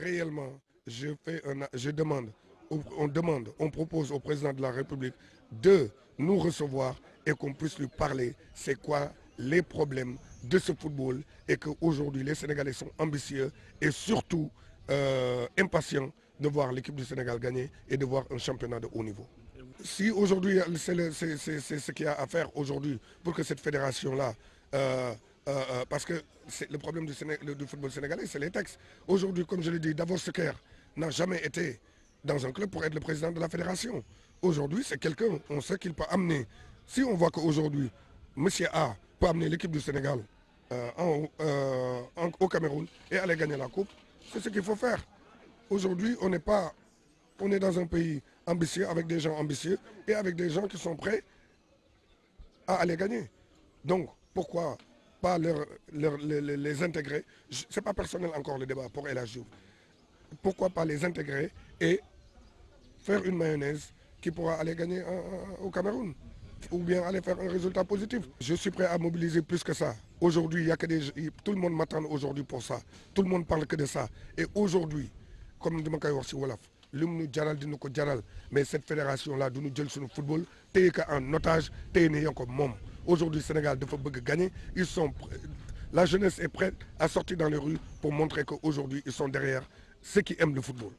réellement, je, demande, on demande, on propose au président de la République de nous recevoir et qu'on puisse lui parler c'est quoi les problèmes de ce football et qu'aujourd'hui les Sénégalais sont ambitieux et surtout euh, impatients de voir l'équipe du Sénégal gagner et de voir un championnat de haut niveau. Si aujourd'hui, c'est ce qu'il y a à faire aujourd'hui pour que cette fédération-là, euh, euh, parce que le problème du, football sénégalais, c'est les textes. Aujourd'hui, comme je l'ai dit, Davos Seker n'a jamais été dans un club pour être le président de la fédération. Aujourd'hui, c'est quelqu'un, on sait qu'il peut amener. Si on voit qu'aujourd'hui, M. A peut amener l'équipe du Sénégal euh, au Cameroun et aller gagner la coupe, c'est ce qu'il faut faire. Aujourd'hui, on n'est pas, on est dans un pays ambitieux, avec des gens ambitieux et avec des gens qui sont prêts à aller gagner. Donc, pourquoi pas les, intégrer Ce n'est pas personnel encore le débat pour El Pourquoi pas les intégrer et faire une mayonnaise qui pourra aller gagner au Cameroun ou bien aller faire un résultat positif. Je suis prêt à mobiliser plus que ça. Aujourd'hui, il y a que des, tout le monde m'attend aujourd'hui pour ça. Tout le monde parle que de ça. Et aujourd'hui, comme je l'ai dit Wolaf, nous jaral di ko mais cette fédération là du ñu jël suñu football ko en otage téye ne ko aujourd'hui Sénégal dafa bëgg gagner. Ils sont la jeunesse est prête à sortir dans les rues pour montrer qu'aujourd'hui ils sont derrière ceux qui aiment le football